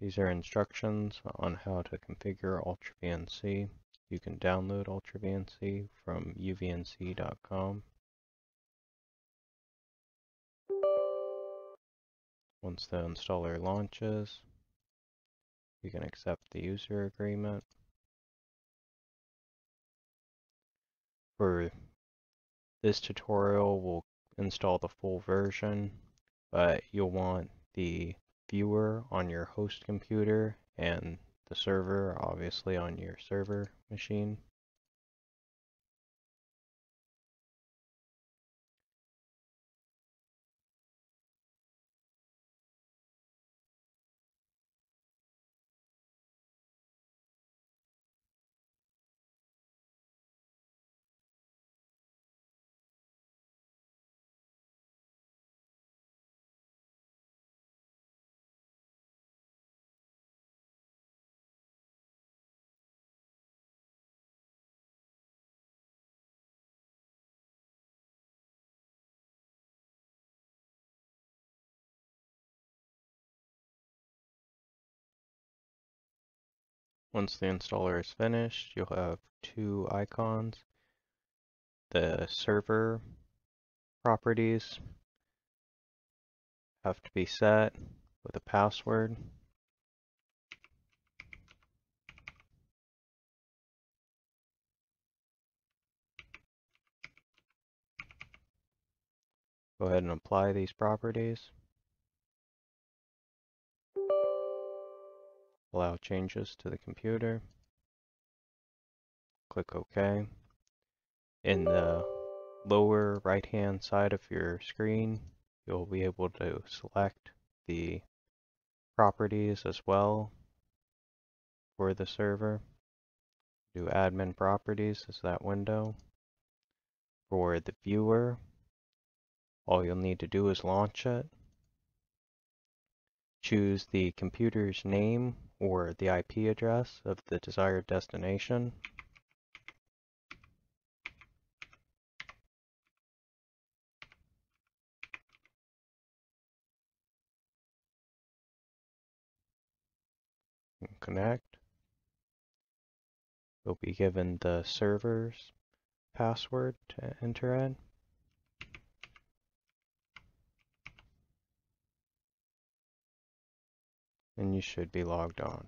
These are instructions on how to configure Ultra VNC. You can download Ultra VNC from uvnc.com. Once the installer launches, you can accept the user agreement. For this tutorial, we'll install the full version, but you'll want the viewer on your host computer and the server obviously on your server machine. Once the installer is finished, you'll have two icons. The server properties have to be set with a password. Go ahead and apply these properties. Allow changes to the computer. Click OK. In the lower right hand side of your screen, you'll be able to select the properties as well for the server. Do admin properties is that window. For the viewer, all you'll need to do is launch it. Choose the computer's name or the IP address of the desired destination. connect. You'll be given the server's password to enter in. And you should be logged on.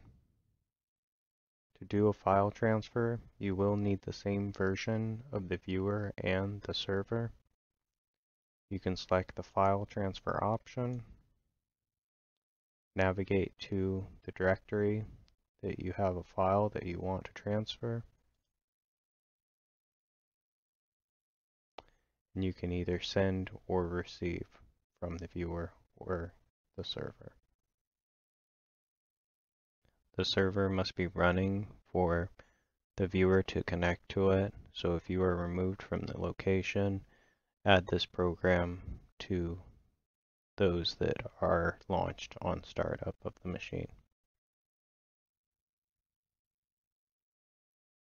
To do a file transfer, you will need the same version of the viewer and the server. You can select the file transfer option, navigate to the directory that you have a file that you want to transfer, and you can either send or receive from the viewer or the server. The server must be running for the viewer to connect to it. So if you are removed from the location, add this program to those that are launched on startup of the machine.